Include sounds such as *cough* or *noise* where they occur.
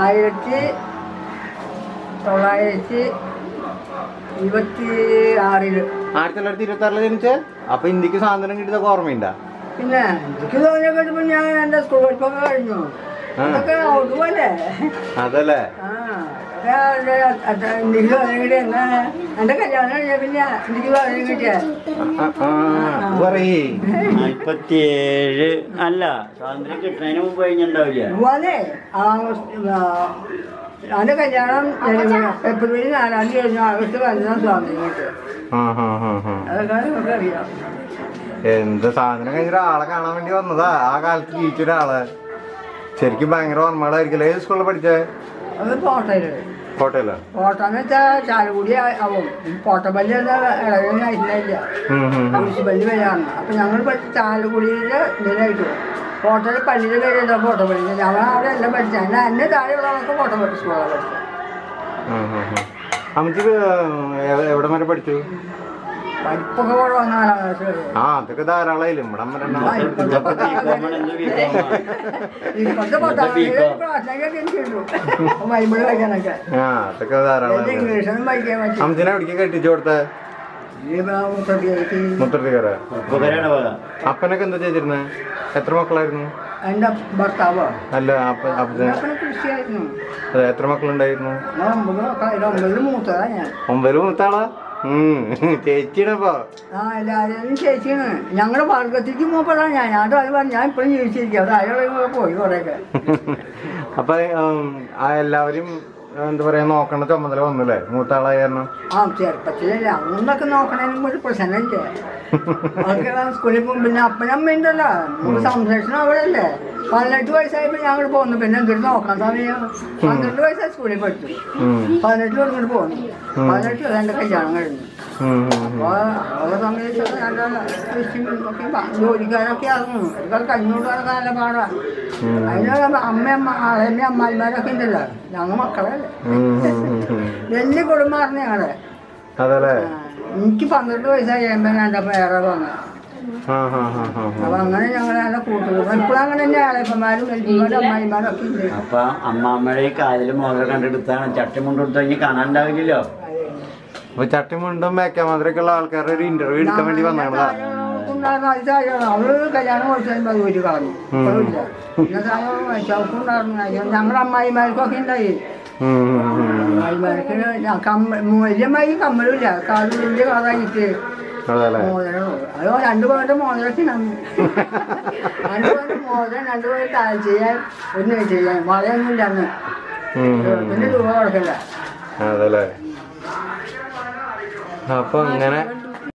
ആയിരത്തി തൊള്ളായിരത്തി ഇരുപത്തി ആറിൽ ആയിരത്തി തൊള്ളായിരത്തി ഇരുപത്തി ആറിൽ ജനിച്ച? അപ്പൊ ഇന്ത്യയ്ക്ക് സ്വാതന്ത്ര്യം കിട്ടിയതൊക്കെ ഓർമ്മയുണ്ടാ? പിന്നെ തോന്നിയ കഴിയുമ്പോൾ ഞാൻ എന്റെ സ്കൂൾ പഠിപ്പൊക്കെ കഴിഞ്ഞു. അതല്ലേ? കിട്ടിയ കല്യാണം പിന്നെ നാൽപ്പത്തിയേഴ് അല്ല സ്വാതന്ത്ര്യം കിട്ടുന്നതിന് മുമ്പ് കഴിഞ്ഞിട്ടുണ്ടാവില്ല അതുപോലെ കല്യാണം ഫെബ്രുവരി നാലാം തീയതി കഴിഞ്ഞു ആഗസ്റ്റ് പതിനൊന്നാം സ്വാതന്ത്ര്യം കിട്ടിയത് ആ, ആ, ആ, ആ. അതൊക്കെ നമുക്ക് അറിയാം എന്ത് സാധനം കഴിഞ്ഞ ഒരാളെ കാണാൻ വേണ്ടി വന്നതാ? ആ കാലത്ത് ജീവിച്ച ഒരാൾ. ശരിക്കും ഭയങ്കര ഓർമ്മകളായിരിക്കും ഏത് സ്കൂളിൽ പഠിച്ചേ? അത് കോട്ടയില. പോട്ടെന്ന് വെച്ചാൽ ചാലക്കുടി ആവും. കോട്ടപ്പള്ളി ഇളവിനായിട്ടില്ല കുരിശുപള്ളി വരെയാണ് അപ്പം ഞങ്ങൾ പഠിച്ച ചാലക്കുടിയിലെ ഇതിലായിട്ട് കോട്ടയിൽ പള്ളിയിൽ വരുന്നുണ്ടോ കോട്ടപ്പള്ളി ഞങ്ങൾ അവിടെ എല്ലാം പഠിച്ചു. എന്നാൽ എന്നെ താഴെയുള്ളവർക്ക് കോട്ടപ്പള്ളി സ്കൂളാണ് പഠിച്ചത് അമ്മച്ചി എവിടെ വരെ പഠിച്ചു? ആ അതൊക്കെ ധാരാളമായില്ല ഇവിടെ ആ, അതൊക്കെ ധാരാളം എവിടേക്ക് കെട്ടിച്ചു കൊടുത്തേ? മുത്തട്ടിക്കര അപ്പനൊക്കെ എന്താ ചെയ്തിരുന്നെ എത്ര മക്കളായിരുന്നു? എന്റെ ഭർത്താവ്? അല്ല അതെ എത്ര മക്കളുണ്ടായിരുന്നു? ഒമ്പത് ഒമ്പതിൽ മൂത്താളാ? ചേച്ചിയാണപ്പോ. ആ എല്ലാവരും ചേച്ചിയാണ്. ഞങ്ങളുടെ ഭാഗത്തേക്ക് മൂപ്പതാണ് ഞാൻ. ഞാൻ പറഞ്ഞു ഞാൻ ഇപ്പഴും ജീവിച്ചിരിക്കും. അത് അയാളെ പോയി കുറേയൊക്കെ. *laughs* അപ്പൊ എല്ലാവരും എന്താ പറയാ നോക്കേണ്ട ചുമതല വന്നില്ലേ? മൂത്താളായ കാരണം? ആ ചെറുപ്പത്തിലല്ലേ. അന്നൊക്കെ നോക്കണേനും ഒരു പ്രശ്നമില്ല? *laughs* സ്കൂളിൽ പോകും പിന്നെ അപ്പനമ്മ ഉണ്ടല്ലോ സംരക്ഷണം അവിടെയല്ലേ പതിനെട്ട് വയസ്സായപ്പോൾ ഞാൻ അങ്ങോട്ട് പോന്നു. പിന്നെ ഇങ്ങോട്ട് നോക്കാൻ സമയം പന്ത്രണ്ട് വയസ്സായി സ്കൂളിൽ പഠിച്ചു. പതിനെട്ട് ഇങ്ങോട്ട് പോന്നു. പതിനെട്ട് വരെ എന്റെ കല്യാണം കഴിഞ്ഞു. അപ്പോൾ നല്ല പ- ജോലിക്കാരൊക്കെ ഇതൊക്കെ നല്ല പാടാണ് അമ്മയമ്മ ആളെന്നെ അമ്മായിമാരൊക്കെ ഉണ്ടല്ലോ. ഞങ്ങൾ മക്കളല്ലേ. വലിയ കുടുംബമായിരുന്നു ഞങ്ങളെ. എനിക്ക് പന്ത്രണ്ട് വയസ്സായി കഴിയുമ്പോൾ എന്റെ പേരെ വന്നത്. അപ്പൊ അങ്ങനെ ഞങ്ങൾ നല്ല കൂട്ടുകുടുംബം ഇപ്പോഴും അങ്ങനെ തന്നെ ആളേപ്പന്മാരും വലിയമാരും അമ്മായിമാരും ഒക്കെ ഉണ്ട്. അപ്പൊ അമ്മാമ്മയുടെ ഈ കാലിൽ മോതിരം കണ്ടെടുത്താണ്. ചട്ടി മുണ്ടെടുത്ത് കഴിഞ്ഞാൽ കാണാണ്ടാവില്ലല്ലോ അപ്പൊ ചട്ടിമുണ്ടും മേക്കാമാതിരൊക്കെ ഉള്ള ആൾക്കാരുടെ ഒരു ഇന്റർവ്യൂ എടുക്കാൻ വേണ്ടി വന്നാണ് ഉണ്ടായിരുന്നു അത് താഴെയാണ് അവൾ കല്യാണം ഇപ്പോഴില്ല ഞങ്ങളുടെ അമ്മായിമാർക്കൊക്കെ ഉണ്ടായി. അമ്മായിമാർക്ക് വലിയ വലിയമ്മായി കമ്മലില്ല കാത് വലിയ കാതായിട്ട് അതോ രണ്ടു പേരുടെ മോതിരൊക്കെ നന്ദി *laughs* രണ്ടു പേരുടെ മോതിരം രണ്ടു പേര് കാൽ ചെയ്യാൻ ഒന്നും ചെയ്യാൻ. വളയൊന്നുമില്ല അന്ന്. പിന്നെ രൂപ കൊടുക്കണ്ട. അതല്ലേ? അപ്പൊ അങ്ങനെ